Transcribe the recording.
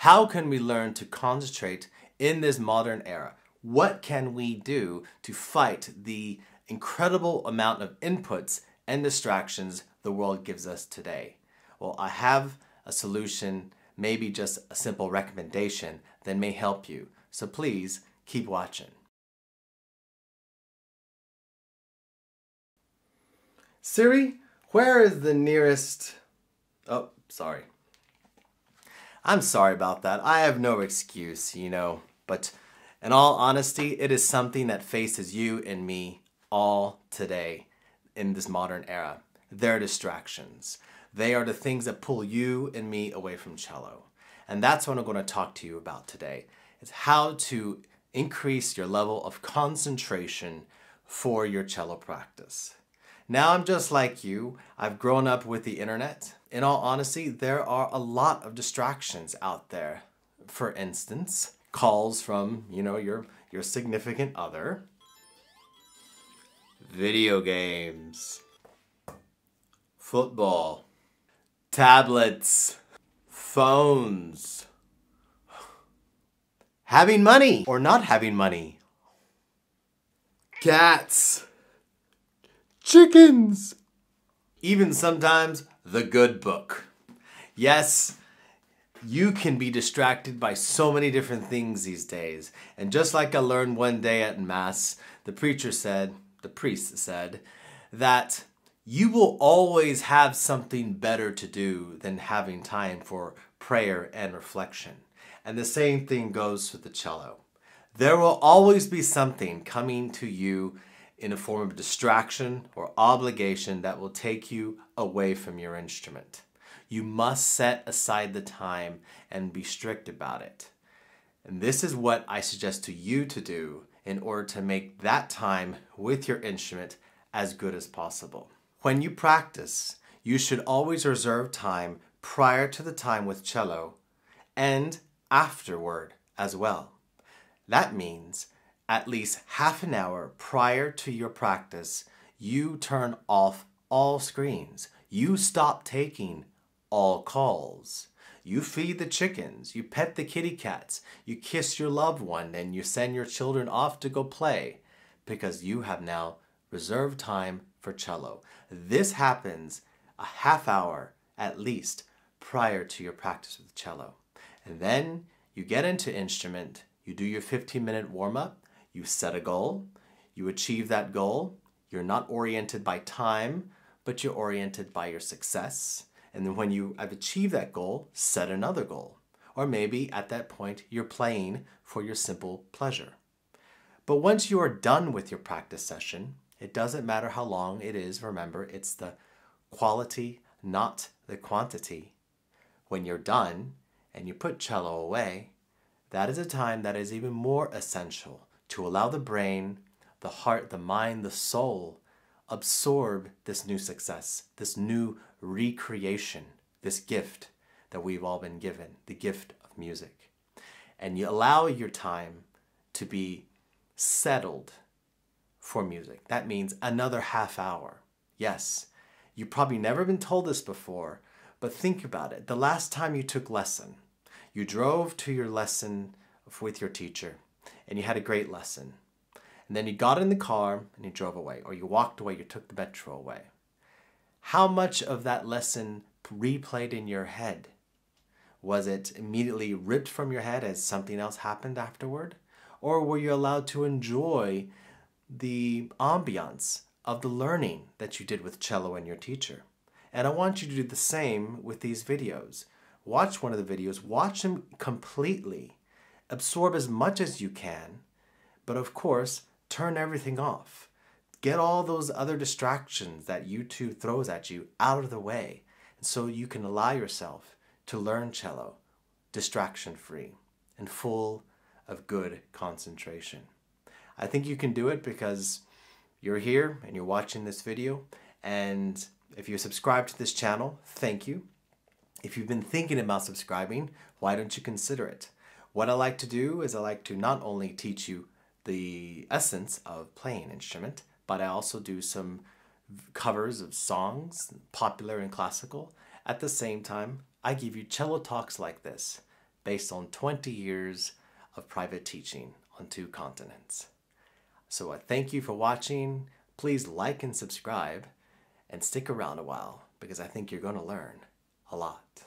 How can we learn to concentrate in this modern era? What can we do to fight the incredible amount of inputs and distractions the world gives us today? Well, I have a solution, maybe just a simple recommendation that may help you. So please keep watching. Siri, where is the nearest... Oh, sorry. I'm sorry about that. I have no excuse, you know, but in all honesty, it is something that faces you and me all today in this modern era. They're distractions. They are the things that pull you and me away from cello. And that's what I'm going to talk to you about today. It's how to increase your level of concentration for your cello practice. Now I'm just like you. I've grown up with the internet. In all honesty, there are a lot of distractions out there. For instance, calls from, you know, your your significant other. Video games. Football. Tablets. Phones. Having money or not having money. Cats chickens. Even sometimes the good book. Yes, you can be distracted by so many different things these days. And just like I learned one day at Mass, the preacher said, the priest said, that you will always have something better to do than having time for prayer and reflection. And the same thing goes for the cello. There will always be something coming to you in a form of distraction or obligation that will take you away from your instrument. You must set aside the time and be strict about it. And this is what I suggest to you to do in order to make that time with your instrument as good as possible. When you practice, you should always reserve time prior to the time with cello and afterward as well. That means at least half an hour prior to your practice, you turn off all screens. You stop taking all calls. You feed the chickens, you pet the kitty cats, you kiss your loved one, and you send your children off to go play because you have now reserved time for cello. This happens a half hour at least prior to your practice with cello. And then you get into instrument, you do your 15 minute warm up, you set a goal, you achieve that goal. You're not oriented by time, but you're oriented by your success. And then when you have achieved that goal, set another goal. Or maybe at that point, you're playing for your simple pleasure. But once you are done with your practice session, it doesn't matter how long it is. Remember, it's the quality, not the quantity. When you're done and you put cello away, that is a time that is even more essential to allow the brain, the heart, the mind, the soul absorb this new success, this new recreation, this gift that we've all been given, the gift of music. And you allow your time to be settled for music. That means another half hour. Yes, you've probably never been told this before, but think about it. The last time you took lesson, you drove to your lesson with your teacher and you had a great lesson. And then you got in the car and you drove away, or you walked away, you took the metro away. How much of that lesson replayed in your head? Was it immediately ripped from your head as something else happened afterward? Or were you allowed to enjoy the ambiance of the learning that you did with cello and your teacher? And I want you to do the same with these videos. Watch one of the videos, watch them completely absorb as much as you can, but of course, turn everything off. Get all those other distractions that YouTube throws at you out of the way, so you can allow yourself to learn cello distraction free and full of good concentration. I think you can do it because you're here and you're watching this video. And if you subscribe to this channel, thank you. If you've been thinking about subscribing, why don't you consider it? What I like to do is I like to not only teach you the essence of playing an instrument, but I also do some covers of songs, popular and classical. At the same time, I give you cello talks like this based on 20 years of private teaching on two continents. So I thank you for watching. Please like and subscribe and stick around a while because I think you're going to learn a lot.